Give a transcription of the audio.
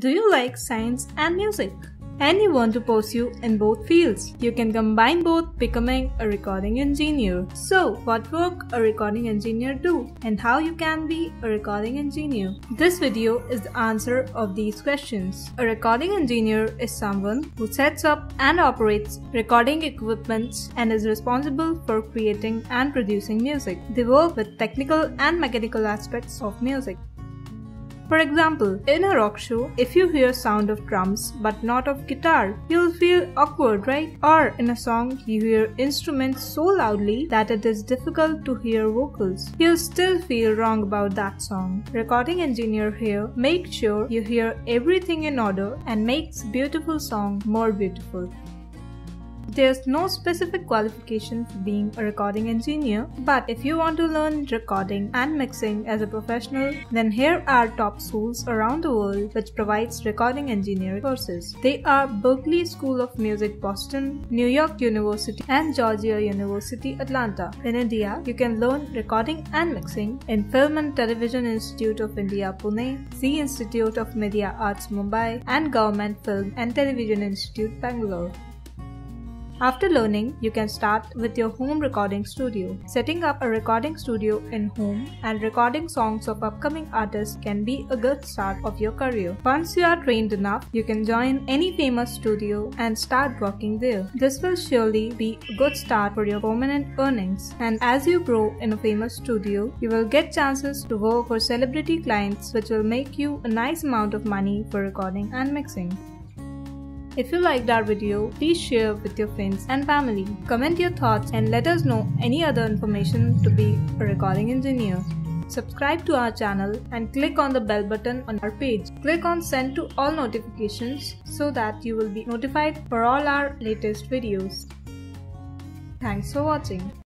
Do you like science and music? And you want to pursue in both fields? You can combine both becoming a recording engineer. So, what work a recording engineer do? And how you can be a recording engineer? This video is the answer of these questions. A recording engineer is someone who sets up and operates recording equipment and is responsible for creating and producing music. They work with technical and mechanical aspects of music. For example, in a rock show, if you hear sound of drums but not of guitar, you'll feel awkward, right? Or in a song, you hear instruments so loudly that it is difficult to hear vocals. You'll still feel wrong about that song. Recording engineer here makes sure you hear everything in order and makes beautiful song more beautiful. There's no specific qualification for being a recording engineer, but if you want to learn recording and mixing as a professional, then here are top schools around the world which provides recording engineering courses. They are Berklee School of Music Boston, New York University, and Georgia University Atlanta. In India, you can learn recording and mixing in Film and Television Institute of India Pune, Zee Institute of Media Arts Mumbai, and Government Film and Television Institute Bangalore. After learning, you can start with your home recording studio. Setting up a recording studio in home and recording songs of upcoming artists can be a good start of your career. Once you are trained enough, you can join any famous studio and start working there. This will surely be a good start for your permanent earnings. And as you grow in a famous studio, you will get chances to work for celebrity clients which will make you a nice amount of money for recording and mixing. If you liked our video, please share with your friends and family. Comment your thoughts and let us know any other information to be a recording engineer. Subscribe to our channel and click on the bell button on our page. Click on send to all notifications so that you will be notified for all our latest videos. Thanks for watching.